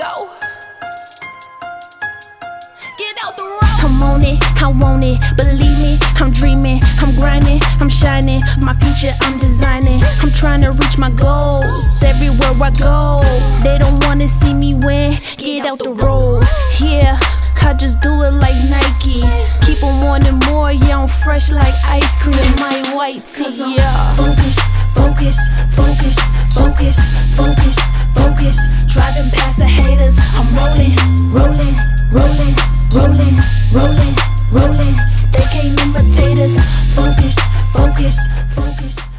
go. Get out the road. I'm on it, I want it, believe me, I'm dreaming, I'm grinding, I'm shining, my future I'm designing, I'm trying to reach my goals everywhere I go. They don't wanna see me win, get out the road, yeah. I just do it like Nike. Keep on wanting more, yeah, I'm fresh like ice cream. in My white tee, yeah. Focus, focus, focus, focus, focus, focus. Try rolling, rolling. They can't potatoes. Focus, focus, focus.